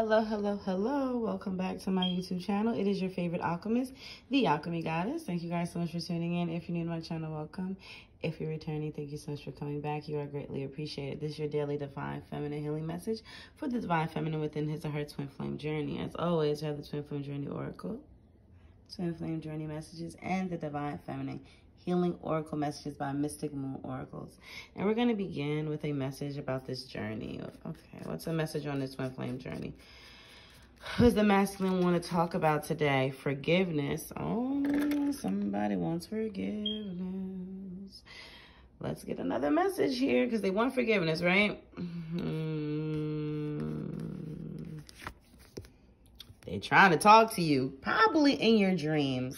Hello, hello, hello. Welcome back to my YouTube channel. It is your favorite alchemist, the Alchemy Goddess. Thank you guys so much for tuning in. If you're new to my channel, welcome. If you're returning, thank you so much for coming back. You are greatly appreciated. This is your daily divine feminine healing message for the divine feminine within his or her twin flame journey. As always, I have the twin flame journey oracle, twin flame journey messages, and the divine feminine healing oracle messages by Mystic Moon Oracles. And we're going to begin with a message about this journey. Okay, what's the message on this twin flame journey? Who's the masculine want to talk about today? Forgiveness. Oh, somebody wants forgiveness. Let's get another message here because they want forgiveness, right? Hmm. They're trying to talk to you, probably in your dreams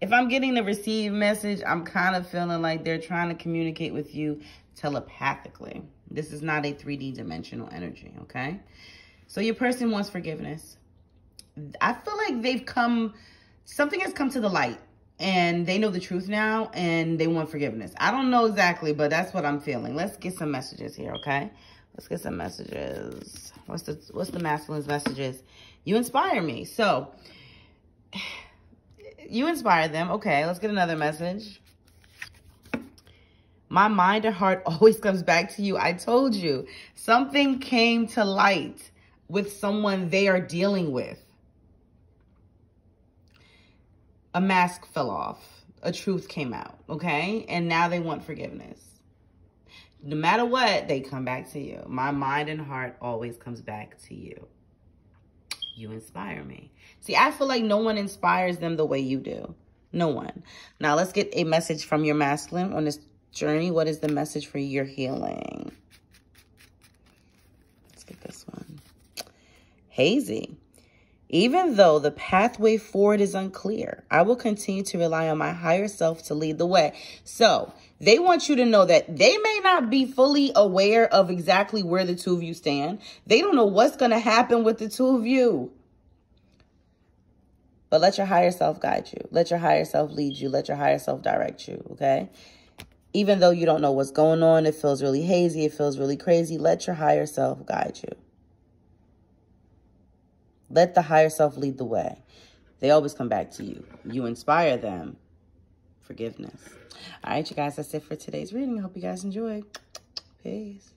if I'm getting the receive message, I'm kind of feeling like they're trying to communicate with you telepathically. This is not a 3D dimensional energy, okay? So your person wants forgiveness. I feel like they've come, something has come to the light and they know the truth now and they want forgiveness. I don't know exactly, but that's what I'm feeling. Let's get some messages here, okay? Let's get some messages. What's the what's the masculine's messages? You inspire me. So you inspire them. Okay, let's get another message. My mind and heart always comes back to you. I told you. Something came to light with someone they are dealing with. A mask fell off. A truth came out, okay? And now they want forgiveness. No matter what, they come back to you. My mind and heart always comes back to you. You inspire me. See, I feel like no one inspires them the way you do. No one. Now, let's get a message from your masculine on this journey. What is the message for your healing? Let's get this one. Hazy. Even though the pathway forward is unclear, I will continue to rely on my higher self to lead the way. So they want you to know that they may not be fully aware of exactly where the two of you stand. They don't know what's going to happen with the two of you. But let your higher self guide you. Let your higher self lead you. Let your higher self direct you, okay? Even though you don't know what's going on, it feels really hazy, it feels really crazy, let your higher self guide you. Let the higher self lead the way. They always come back to you. You inspire them. Forgiveness. All right, you guys, that's it for today's reading. I hope you guys enjoyed. Peace.